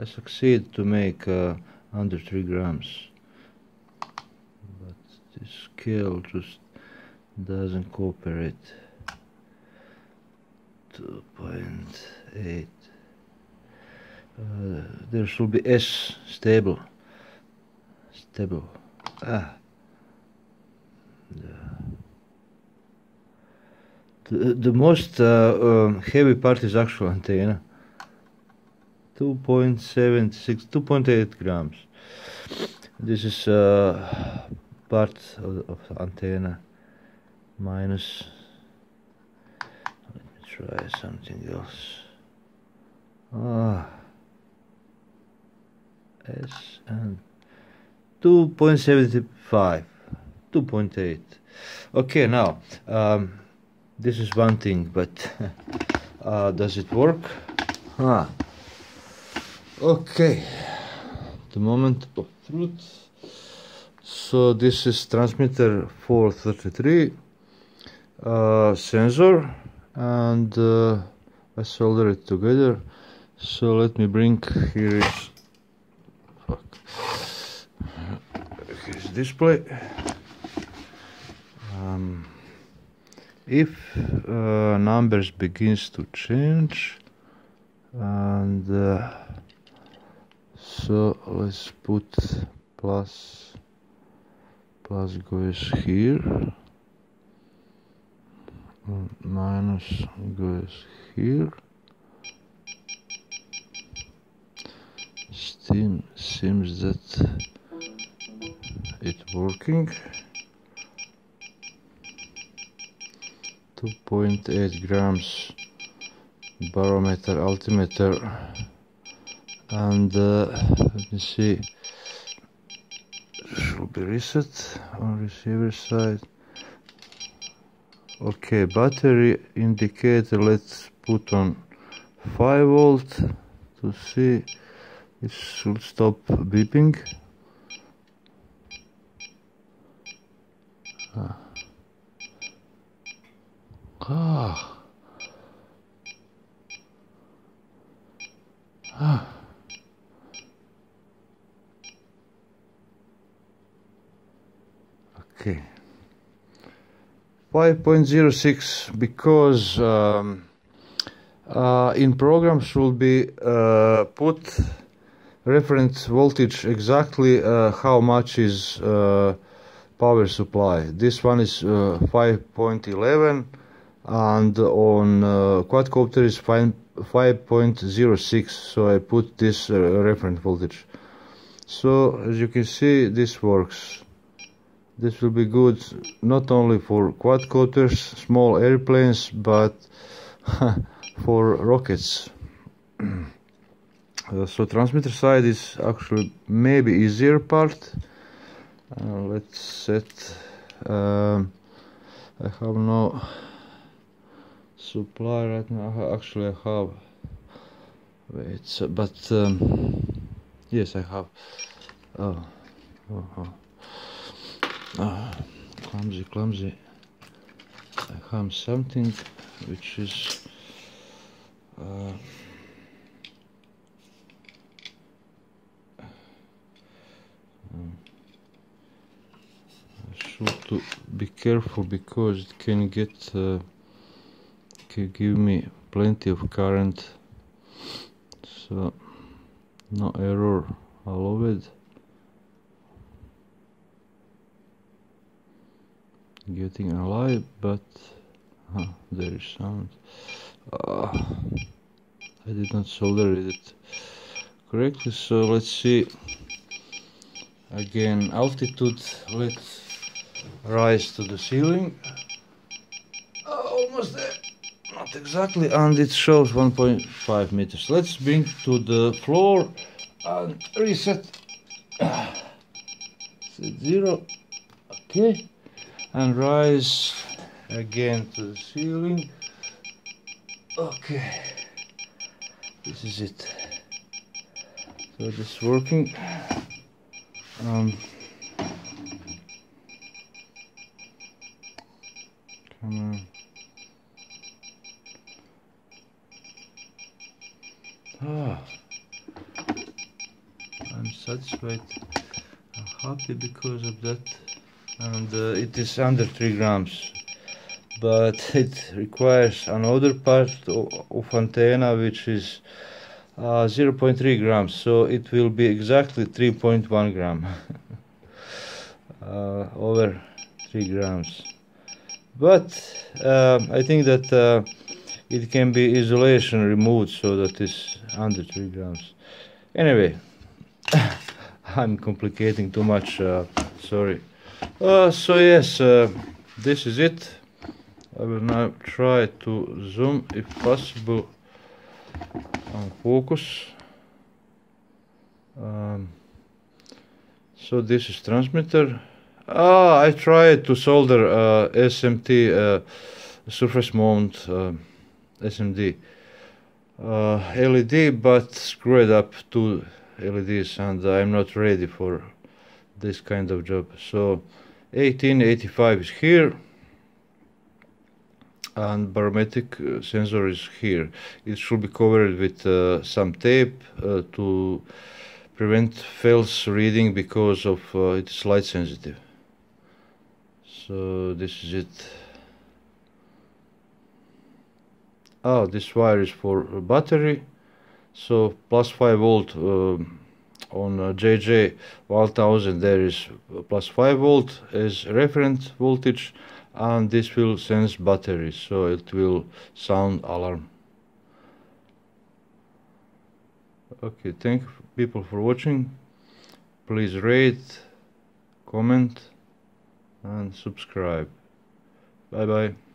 I succeed to make uh, under 3 grams. But this scale just doesn't cooperate. 2.8 uh, there should be S stable. Stable. Ah. The, the most uh, um, heavy part is actual antenna 2.76 2.8 grams. This is uh, part of, of the antenna minus let me try something else. Ah. S and 2.75 2.8 okay now um, this is one thing but uh, does it work? Ah okay the moment of truth. So this is transmitter 433 uh, sensor and uh, I solder it together. So let me bring here is fuck. Display. Um, if uh, numbers begins to change and uh, so let's put plus plus goes here. Minus goes here. Steam seems that it's working. 2.8 grams barometer altimeter and uh, let me see should be reset on receiver side okay battery indicator let's put on 5 volt to see it should stop beeping ah. Ah. Ah. Okay. 5.06 because um, uh, in programs should be uh, put reference voltage exactly uh, how much is uh, power supply. This one is uh, 5.11 and on uh, quadcopter is 5.06 so I put this reference voltage so as you can see this works this will be good not only for quadcopters small airplanes but for rockets. Uh, so transmitter side is actually maybe easier part. Uh, let's set um, I have no supply right now. Actually I have wait but um, yes I have. Oh, oh, oh. Ah, clumsy clumsy. I have something which is uh, I should to be careful because it can get uh, can give me plenty of current. So no error. All of it getting alive but huh, there is sound. Uh, I did not solder it correctly so let's see. Again altitude let's rise to the ceiling. Almost there. Not exactly and it shows 1.5 meters. Let's bring to the floor and reset. Set zero. Okay and rise again to the ceiling. Okay. This is it. So this is working. Um, come on. Ah. I'm satisfied. I'm happy because of that and uh, it is under 3 grams. But it requires another part of antenna which is uh, 0.3 grams. So it will be exactly 3.1 gram. Uh, over 3 grams. But uh, I think that uh, it can be isolation removed so that is under 3 grams. Anyway I'm complicating too much uh, sorry uh, so yes uh, this is it. I will now try to zoom if possible and focus. Um, so this is transmitter. Ah I tried to solder uh, SMT uh, surface mount uh, SMD uh, LED but screwed up two LEDs and I'm not ready for this kind of job. So 1885 is here and barometric uh, sensor is here. It should be covered with uh, some tape uh, to prevent false reading because of uh, it's light sensitive. So this is it. Oh this wire is for battery. So plus 5 volt uh, on uh, JJ 1000 there is plus 5 volt as reference voltage and this will sense battery so it will sound alarm. Okay thank people for watching. Please rate comment and subscribe. Bye bye